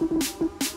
thank you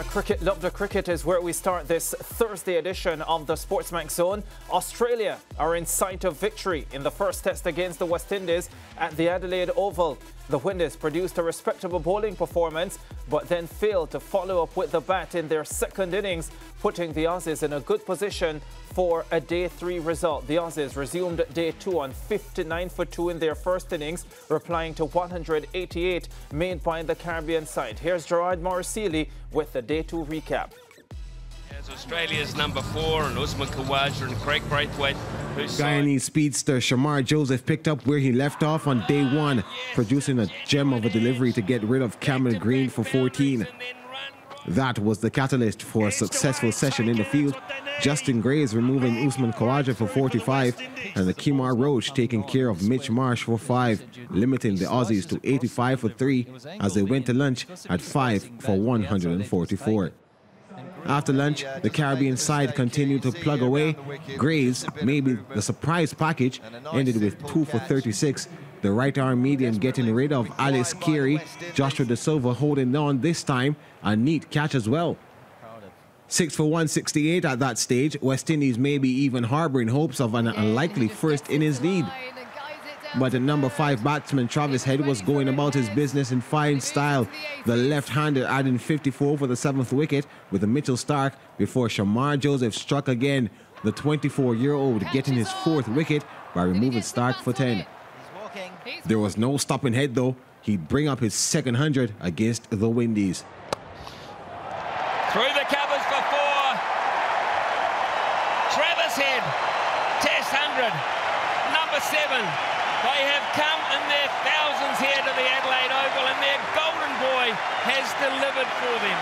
Yeah, cricket, love the cricket is where we start this Thursday edition of the Sportsmax Zone. Australia are in sight of victory in the first test against the West Indies at the Adelaide Oval. The Windies produced a respectable bowling performance, but then failed to follow up with the bat in their second innings, putting the Aussies in a good position for a day three result. The Aussies resumed day two on 59 for two in their first innings, replying to 188 made by the Caribbean side. Here's Gerard Morrisili with the day two recap. As Australia's number four and Usman Khawaja and Kraigg Brathwaite. Guyanese speedster Shamar Joseph picked up where he left off on day one, producing a gem of a delivery to get rid of Cameron Green for 14. That was the catalyst for a successful session in the field. Justin Greaves removing Usman Khawaja for 45 and the Kemar Roach taking care of Mitch Marsh for 5, limiting the Aussies to 85 for 3 as they went to lunch at 5 for 144. After lunch, the Caribbean side continued to plug away. Graves, maybe the surprise package, ended with 2 for 36. The right arm medium getting rid of Alex Carey. Joshua Da Silva holding on this time. A neat catch as well. 6 for 168 at that stage. West Indies may be even harboring hopes of an unlikely first innings lead. But the number five batsman Travis Head was going about his business in fine style. The left-hander adding 54 for the seventh wicket with Mitchell Stark before Shamar Joseph struck again. The 24-year-old getting his fourth wicket by removing Stark for 10. There was no stopping Head though. He'd bring up his second hundred against the Windies. Through the covers for four. Travis Head, test 100, number seven. They have come in their thousands here to the Adelaide Oval and their golden boy has delivered for them.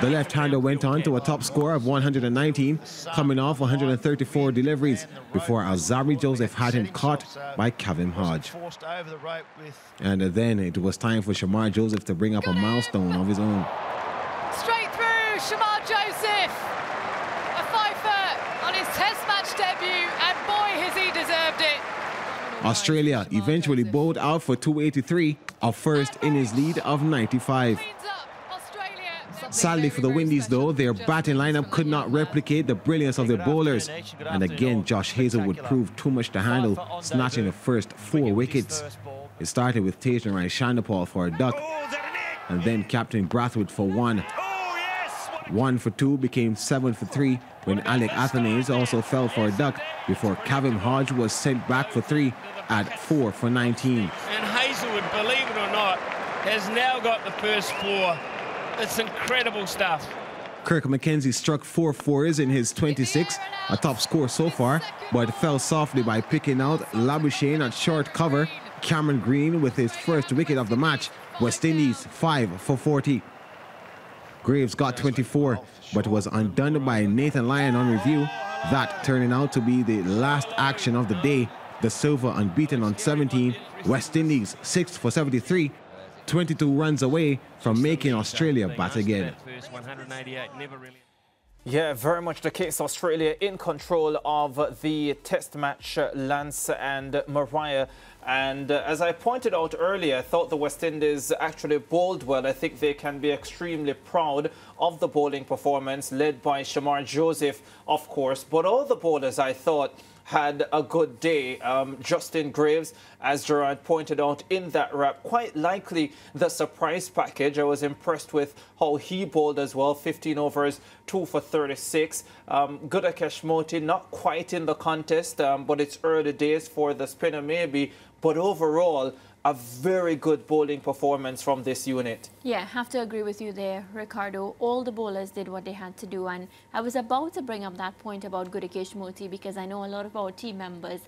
The left-hander went on to a top score of 119, coming off 134 deliveries before Alzarri Joseph had him caught by Kavem Hodge. And then it was time for Shamar Joseph to bring up a milestone of his own. Straight through, Shamar Joseph. A fifer on his test match debut, and boy has he deserved it. Australia eventually bowled out for 283, a first in his lead of 95. Sadly for the Windies, though, their batting lineup could not replicate the brilliance of their bowlers. And again, Josh Hazlewood proved too much to handle, snatching the first four wickets. It started with Tagenarine Chanderpaul for a duck, and then Captain Brathwaite for one. One for two became seven for three when Alick Athanaze also fell for a duck before Kavem Hodge was sent back for three at four for 19. And Hazlewood, believe it or not, has now got the first four. It's incredible stuff. Kirk McKenzie struck four fours in his 26, a top score so far, but fell softly by picking out Labuschagne at short cover. Cameron Green with his first wicket of the match. West Indies 5 for 40. Greaves got 24, but was undone by Nathan Lyon on review. That turning out to be the last action of the day. Da Silva unbeaten on 17. West Indies 6 for 73. 22 runs away from making Australia bat again. Yeah, very much the case. Australia in control of the test match, Lance and Mariah. And uh, as I pointed out earlier, I thought the West Indies actually bowled well. I think they can be extremely proud of the bowling performance, led by Shamar Joseph, of course. But all the bowlers, I thought, had a good day. Um, Justin Greaves, as Gerard pointed out in that wrap, quite likely the surprise package. I was impressed with how he bowled as well, 15 overs, 2 for 36. Um, Gudakesh Motie, not quite in the contest, um, but it's early days for the spinner maybe. But overall, a very good bowling performance from this unit. Yeah, have to agree with you there, Ricardo. All the bowlers did what they had to do. And I was about to bring up that point about Gudakesh Motie because I know a lot of our team members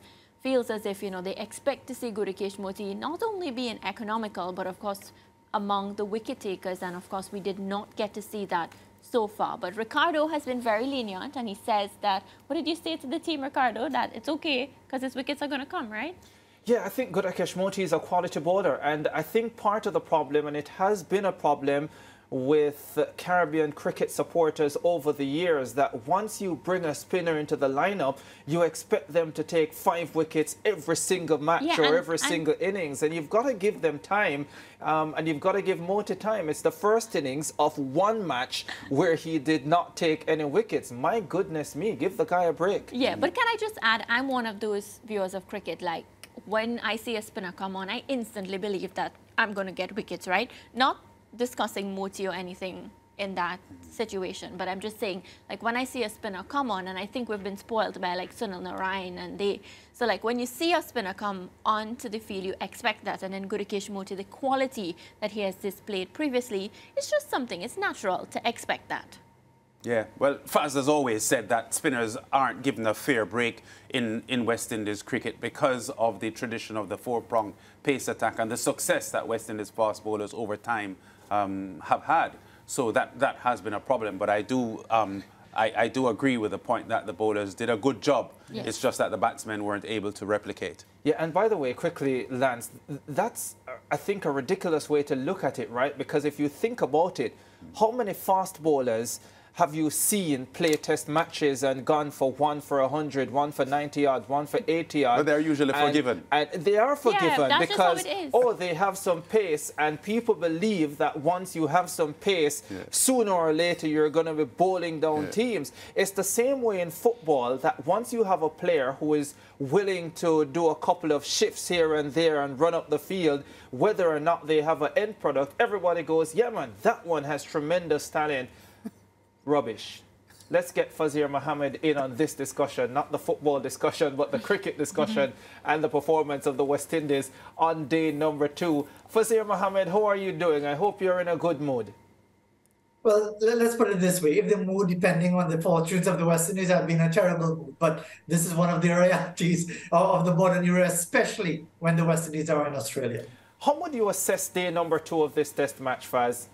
feels as if, you know, they expect to see Gudakesh Motie not only being economical, but of course among the wicket takers. And of course, we did not get to see that so far. But Ricardo has been very lenient and he says that, what did you say to the team, Ricardo? That it's okay because his wickets are going to come, right? Yeah, I think Gudakesh Motie is a quality bowler, and I think part of the problem, and it has been a problem with Caribbean cricket supporters over the years that once you bring a spinner into the lineup, you expect them to take five wickets every single match yeah, or and, every single innings. And you've got to give them time um, and you've got to give Motie time. It's the first innings of one match where he did not take any wickets. My goodness me, give the guy a break. Yeah, but can I just add, I'm one of those viewers of cricket, like when I see a spinner come on, I instantly believe that I'm going to get wickets, right? Not discussing Motie or anything in that situation. But I'm just saying, like when I see a spinner come on, and I think we've been spoiled by like Sunil Narine and they, so like when you see a spinner come onto the field, you expect that. And then Gudakesh Motie, the quality that he has displayed previously, it's just something, it's natural to expect that. Yeah, well, Faz has always said that spinners aren't given a fair break in, in West Indies cricket because of the tradition of the four-prong pace attack and the success that West Indies fast bowlers over time um, have had. So that, that has been a problem. But I do, um, I, I, do agree with the point that the bowlers did a good job. Yes. It's just that the batsmen weren't able to replicate. Yeah, and by the way, quickly, Lance, that's, I think, a ridiculous way to look at it, right? Because if you think about it, how many fast bowlers have you seen play test matches and gone for one for 100, one for 90 yards, one for 80 yards? But they're usually and, forgiven. And they are forgiven yeah, because, oh, they have some pace, and people believe that once you have some pace, yeah. sooner or later you're going to be bowling down yeah. teams. It's the same way in football that once you have a player who is willing to do a couple of shifts here and there and run up the field, whether or not they have an end product, everybody goes, yeah, man, that one has tremendous talent rubbish. Let's get Fazeer Mohammed in on this discussion, not the football discussion, but the cricket discussion mm-hmm. and the performance of the West Indies on day number two. Fazeer Mohammed, how are you doing? I hope you're in a good mood. Well, let's put it this way. If the mood, depending on the fortunes of the West Indies, have been a terrible mood, but this is one of the realities of the modern era, especially when the West Indies are in Australia. How would you assess day number two of this test match, Faz?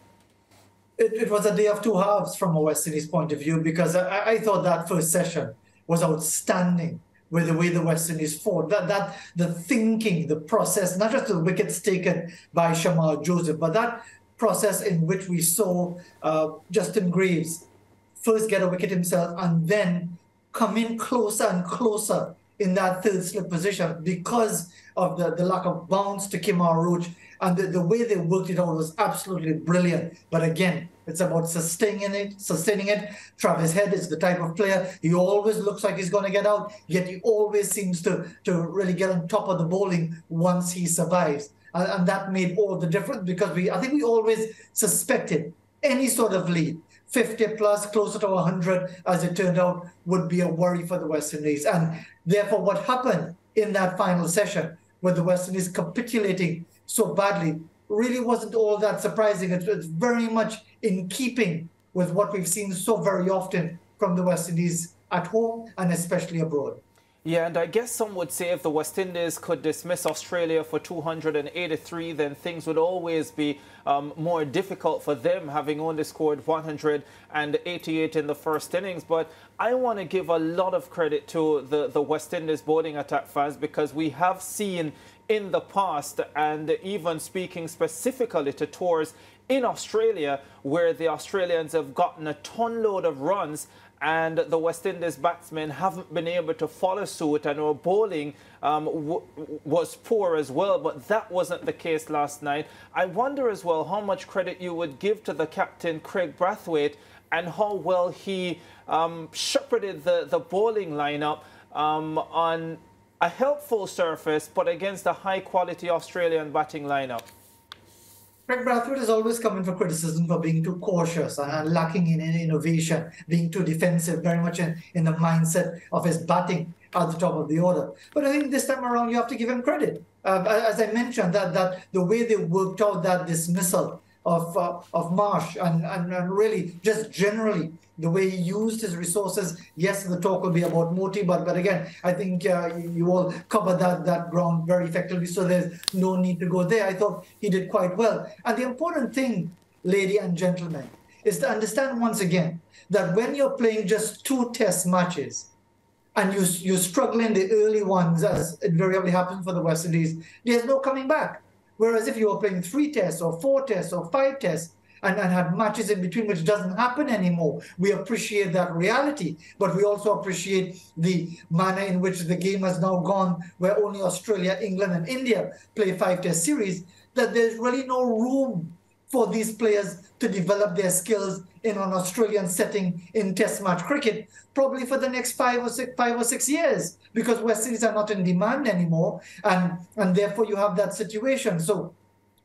It, it was a day of two halves from a West Indies point of view because I, I thought that first session was outstanding with the way the West Indies fought. That that the thinking, the process, not just the wickets taken by Shamar Joseph, but that process in which we saw uh, Justin Greaves first get a wicket himself and then come in closer and closer in that third slip position because of the, the lack of bounce to Kemar Roach and the, the way they worked it out was absolutely brilliant. But again, it's about sustaining it, sustaining it. Travis Head is the type of player he always looks like he's going to get out, yet he always seems to to really get on top of the bowling once he survives, and, and that made all the difference because we I think we always suspected any sort of lead. 50 plus, closer to 100, as it turned out, would be a worry for the West Indies. And therefore, what happened in that final session, with the West Indies capitulating so badly really wasn't all that surprising. It's, it's very much in keeping with what we've seen so very often from the West Indies at home and especially abroad. Yeah, and I guess some would say if the West Indies could dismiss Australia for 283, then things would always be um, more difficult for them, having only scored 188 in the first innings. But I want to give a lot of credit to the, the West Indies bowling attack fans because we have seen in the past, and even speaking specifically to tours in Australia, where the Australians have gotten a ton load of runs and the West Indies batsmen haven't been able to follow suit and our bowling um, was poor as well, but that wasn't the case last night. I wonder as well how much credit you would give to the captain, Kraigg Brathwaite, and how well he um, shepherded the, the bowling lineup um, on a helpful surface, but against a high quality Australian batting lineup. Kraigg Brathwaite is always coming for criticism for being too cautious and lacking in any innovation, being too defensive, very much in, in the mindset of his batting at the top of the order. But I think this time around you have to give him credit. Uh, as I mentioned, that that the way they worked out that dismissal of uh, of Marsh and, and, and really just generally the way he used his resources. Yes, the talk will be about Motie, but but again, I think uh, you all covered that that ground very effectively. So there's no need to go there. I thought he did quite well. And the important thing, lady and gentlemen, is to understand once again that when you're playing just two test matches and you you struggle in the early ones, as invariably happens for the West Indies, there's no coming back. Whereas if you were playing three tests or four tests or five tests, and, and had matches in between, which doesn't happen anymore. We appreciate that reality, but we also appreciate the manner in which the game has now gone, where only Australia, England, and India play five test series, that there's really no room for these players to develop their skills in an Australian setting in Test match cricket, probably for the next five or six, five or six years, because West Indies are not in demand anymore, and and therefore you have that situation. So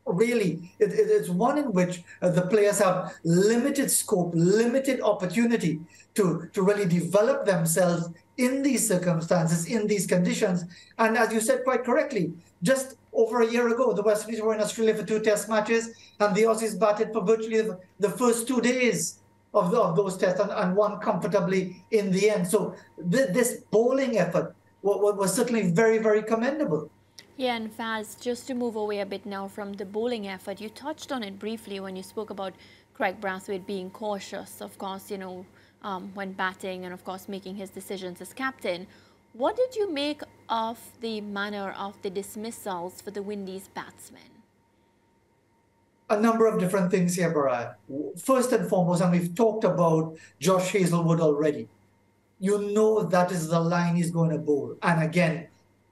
really it, it is one in which uh, the players have limited scope limited opportunity to to really develop themselves in these circumstances in these conditions and as you said quite correctly just over a year ago the west indies were in australia for two test matches and the aussies batted for virtually the, first two days of, the, of those tests and, and, won comfortably in the end so th- this bowling effort was, was certainly very very commendable yeah, and Faz, just to move away a bit now from the bowling effort, you touched on it briefly when you spoke about Kraigg Brathwaite being cautious, of course, you know, um, when batting and, of course, making his decisions as captain. What did you make of the manner of the dismissals for the Windies batsmen? A number of different things here, Barad. First and foremost, and we've talked about Josh Hazlewood already. You know that is the line he's going to bowl. And again,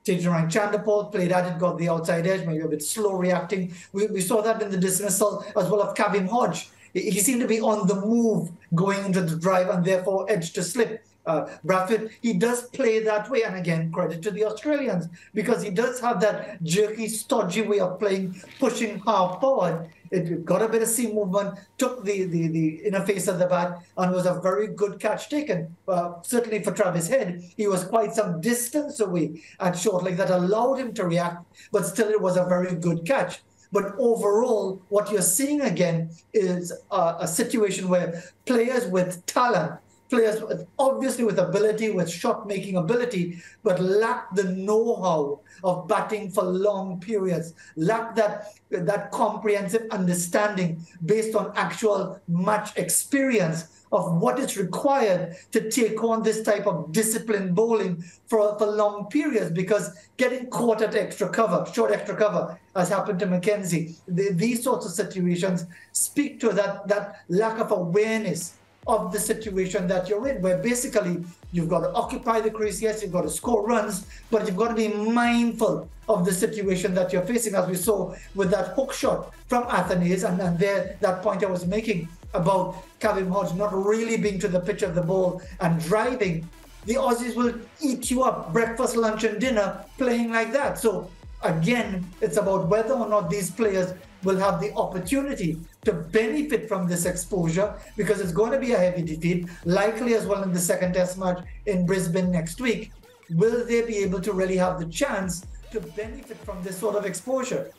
Tagenarine Chanderpaul played at it, got the outside edge, maybe a bit slow reacting. We, we saw that in the dismissal as well of Kavem Hodge. He seemed to be on the move going into the drive and therefore edge to slip. Uh, he does play that way. And again, credit to the Australians because he does have that jerky, stodgy way of playing, pushing half forward. It got a bit of seam movement, took the, the, the interface of the bat, and was a very good catch taken. Uh, certainly for Travis Head, he was quite some distance away at short leg that allowed him to react, but still it was a very good catch. But overall, what you're seeing again is a, a situation where players with talent players obviously with ability, with shot making ability, but lack the know-how of batting for long periods, lack that that comprehensive understanding based on actual match experience of what is required to take on this type of disciplined bowling for, for long periods because getting caught at extra cover, short extra cover, as happened to McKenzie, the, these sorts of situations speak to that, that lack of awareness of the situation that you're in, where basically you've got to occupy the crease, yes, you've got to score runs, but you've got to be mindful of the situation that you're facing, as we saw with that hook shot from Athanaze, and, and there that point I was making about Kavem Hodge not really being to the pitch of the ball and driving. The Aussies will eat you up, breakfast, lunch, and dinner, playing like that. So again, it's about whether or not these players will have the opportunity to benefit from this exposure because it's going to be a heavy defeat, likely as well in the second test match in Brisbane next week. Will they be able to really have the chance to benefit from this sort of exposure?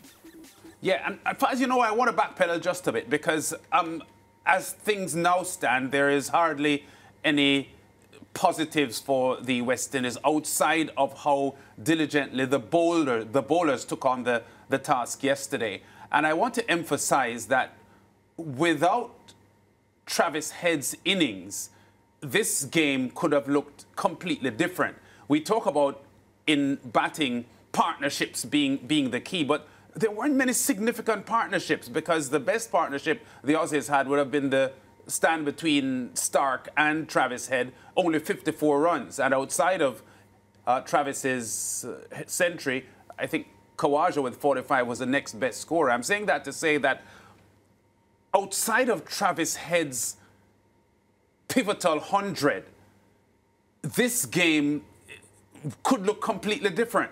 Yeah, and as you know, I want to backpedal just a bit because um, as things now stand, there is hardly any positives for the West Indies outside of how diligently the bowler the bowlers took on the, the task yesterday. And I want to emphasize that without Travis Head's innings, this game could have looked completely different. We talk about in batting partnerships being being the key, but there weren't many significant partnerships because the best partnership the Aussies had would have been the stand between Stark and Travis Head, only 54 runs. And outside of uh, Travis's uh, century, I think Khawaja with 45 was the next best scorer. I'm saying that to say that outside of Travis Head's pivotal 100, this game could look completely different.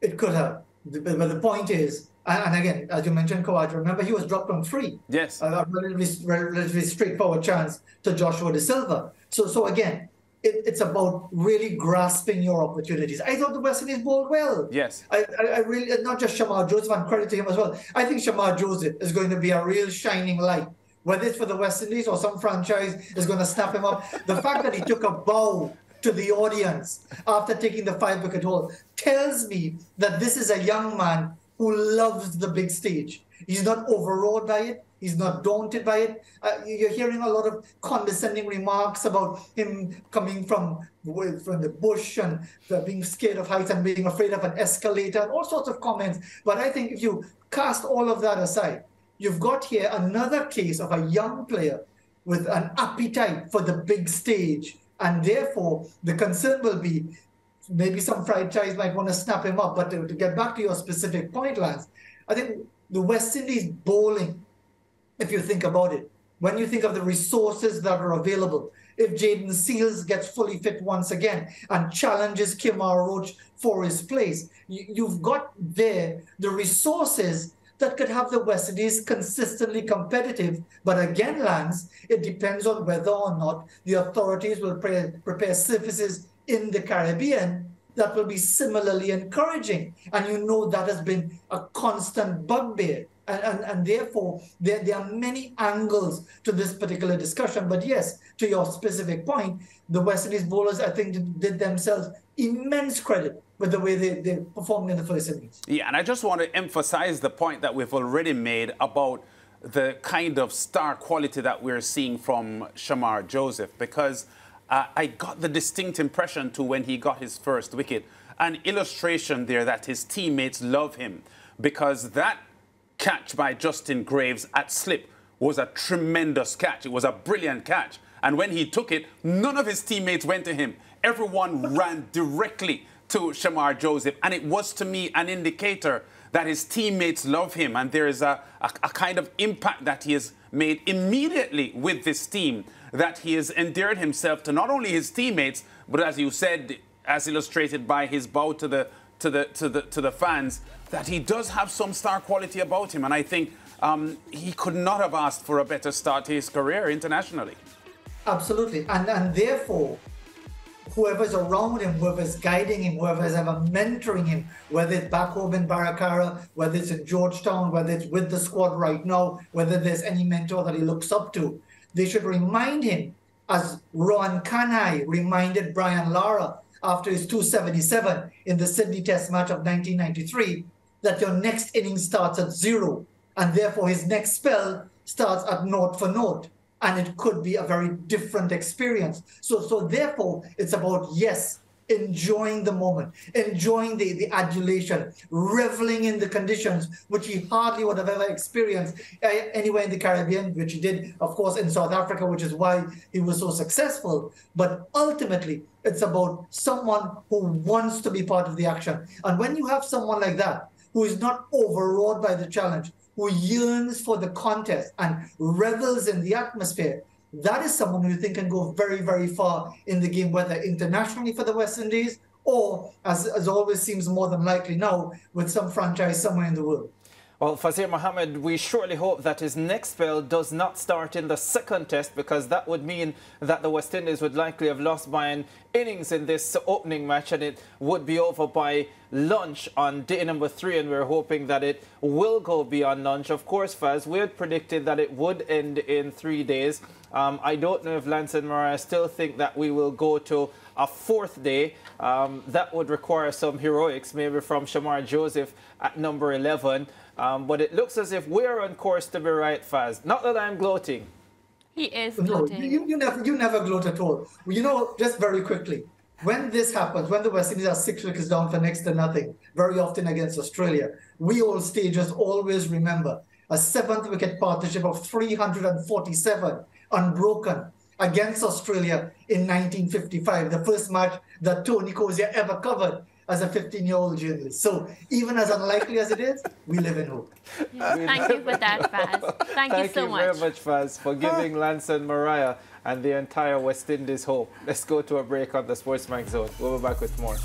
It could have. But the point is, and again, as you mentioned, Khawaja, remember he was dropped on free. Yes. A relatively, relatively straightforward chance to Joshua Da Silva. So, so again, it, it's about really grasping your opportunities. I thought the West Indies bowled well. Yes. I, I, I really, not just Shamar Joseph, and credit to him as well. I think Shamar Joseph is going to be a real shining light. Whether it's for the West Indies or some franchise is going to snap him up. The fact that he took a bow to the audience after taking the five wicket haul tells me that this is a young man who loves the big stage. He's not overawed by it. He's not daunted by it. Uh, you're hearing a lot of condescending remarks about him coming from from the bush and being scared of heights and being afraid of an escalator and all sorts of comments. But I think if you cast all of that aside, you've got here another case of a young player with an appetite for the big stage. And therefore, the concern will be maybe some franchise might want to snap him up. But to, to get back to your specific point, Lance, I think the West Indies bowling, if you think about it, when you think of the resources that are available, if Jayden Seals gets fully fit once again and challenges Kemar Roach for his place, you, have got there the resources that could have the West Indies consistently competitive. But again, Lance, it depends on whether or not the authorities will pre- prepare services in the Caribbean that will be similarly encouraging. And you know that has been a constant bugbear. And, and, and therefore, there, there are many angles to this particular discussion. But yes, to your specific point, the West Indies bowlers, I think, did, did themselves immense credit with the way they, they performed in the first innings. Yeah, and I just want to emphasize the point that we've already made about the kind of star quality that we're seeing from Shamar Joseph because uh, I got the distinct impression to when he got his first wicket, an illustration there that his teammates love him because that catch by Justin Greaves at slip was a tremendous catch. It was a brilliant catch. And when he took it, none of his teammates went to him. Everyone ran directly to Shamar Joseph. And it was to me an indicator that his teammates love him and there is a, a, a, kind of impact that he has made immediately with this team, that he has endeared himself to not only his teammates, but as you said, as illustrated by his bow to the, to the, to the, to the fans, that he does have some star quality about him. And I think um, he could not have asked for a better start to his career internationally. Absolutely. And, and therefore, whoever's around him, whoever's guiding him, whoever's ever mentoring him, whether it's back home in Baracara, whether it's in Georgetown, whether it's with the squad right now, whether there's any mentor that he looks up to, they should remind him, as Rohan Kanhai reminded Brian Lara after his 277 in the Sydney Test match of 1993, that your next inning starts at zero, and therefore his next spell starts at naught for naught and it could be a very different experience. So, so therefore, it's about yes, enjoying the moment, enjoying the, the adulation, reveling in the conditions which he hardly would have ever experienced uh, anywhere in the Caribbean, which he did, of course, in South Africa, which is why he was so successful. But ultimately, it's about someone who wants to be part of the action. And when you have someone like that, who is not overawed by the challenge, who yearns for the contest and revels in the atmosphere, that is someone who you think can go very, very far in the game, whether internationally for the West Indies or, as, as always seems more than likely now, with some franchise somewhere in the world. Well, Fazeer Mohammed, we surely hope that his next spell does not start in the second test because that would mean that the West Indies would likely have lost by an innings in this opening match and it would be over by lunch on day number three and we're hoping that it will go beyond lunch. Of course, Faz, we had predicted that it would end in three days. Um, I don't know if Lance and Mariah still think that we will go to a fourth day. Um, that would require some heroics, maybe from Shamar Joseph at number 11. Um, but it looks as if we're on course to be right, Faz. Not that I'm gloating. He is gloating. No, you, you, never, you never gloat at all. You know, just very quickly, when this happens, when the West Indies are six wickets down for next to nothing, very often against Australia, we all stagers always remember a seventh wicket partnership of 347 unbroken against Australia in 1955, the first match that Tony Cozier ever covered as a 15 year old journalist. So even as unlikely as it is, we live in hope. Yes, thank you for that, Faz. Thank, thank you so you much. very much, Faz, for giving Lance and Mariah and the entire West Indies hope. Let's go to a break on the Sportsmax Zone. We'll be back with more.